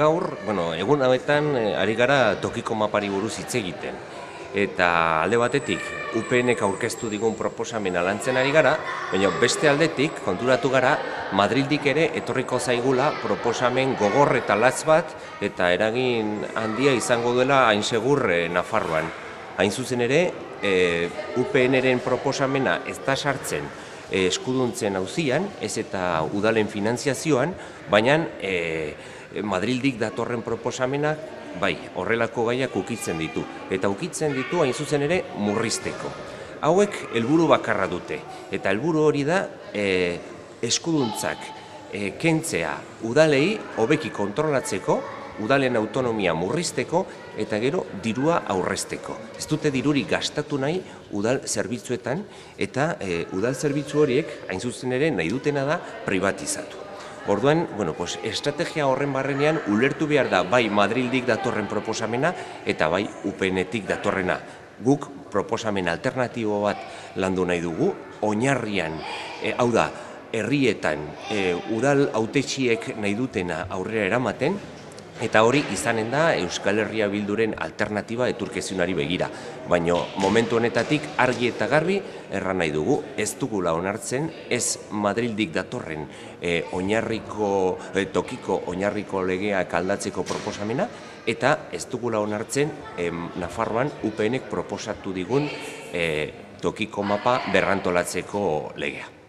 gaur, bueno, egun hauetan eh, ari gara tokiko mapari buruz hitz egiten. Eta alde batetik, UPNek aurkeztu digun proposamena lantzen ari gara, baina beste aldetik, konturatu gara, Madrildik ere etorriko zaigula proposamen gogor eta latz bat, eta eragin handia izango duela hain segur eh, Nafarroan. Hain zuzen ere, e, UPNren proposamena ez da sartzen e, eskuduntzen hauzian, ez eta udalen finantziazioan, baina e, Madrildik datorren proposamenak bai, horrelako gaiak ukitzen ditu. Eta ukitzen ditu hain zuzen ere murrizteko. Hauek helburu bakarra dute. Eta helburu hori da e, eskuduntzak e, kentzea udalei hobeki kontrolatzeko, udalen autonomia murrizteko eta gero dirua aurrezteko. Ez dute diruri gastatu nahi udal zerbitzuetan eta e, udal zerbitzu horiek hain zuzen ere nahi dutena da privatizatu. Orduan, bueno, pues, estrategia horren barrenean ulertu behar da bai Madrildik datorren proposamena eta bai UPNetik datorrena. Guk proposamen alternatibo bat landu nahi dugu, oinarrian, e, hau da, herrietan e, udal autetxiek nahi dutena aurrera eramaten, Eta hori izanen da Euskal Herria Bilduren alternatiba eturkezionari begira. Baina momentu honetatik argi eta garbi erran nahi dugu. Ez dugula onartzen, ez Madrildik datorren e, oinarriko, e, tokiko oinarriko legeak aldatzeko proposamena, eta ez dugula onartzen e, Nafarroan UPNek proposatu digun e, tokiko mapa berrantolatzeko legea.